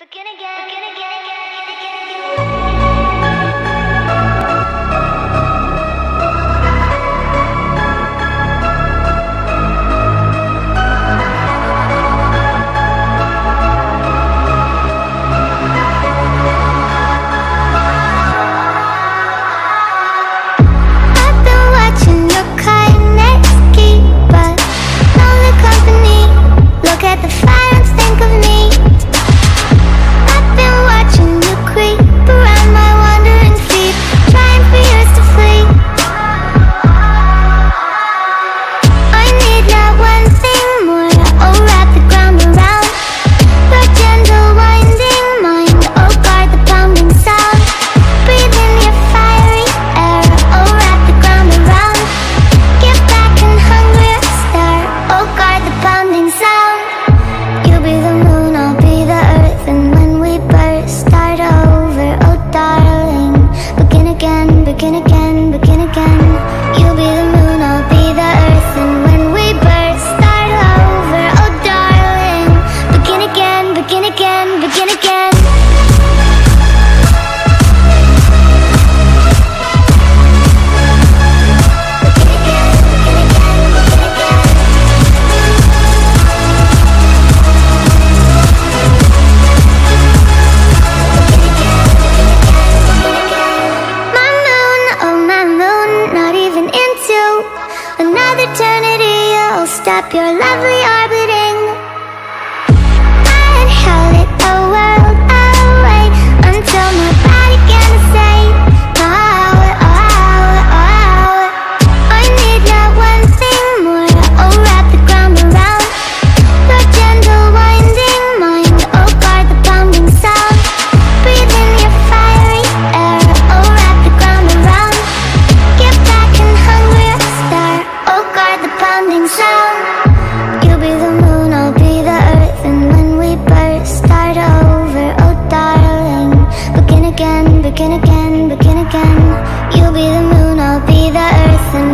Begin again, begin again, begin again. again, begin again, begin again. Another eternity, you'll stop your lovely orbit again, begin again, begin again. You'll be the moon, I'll be the earth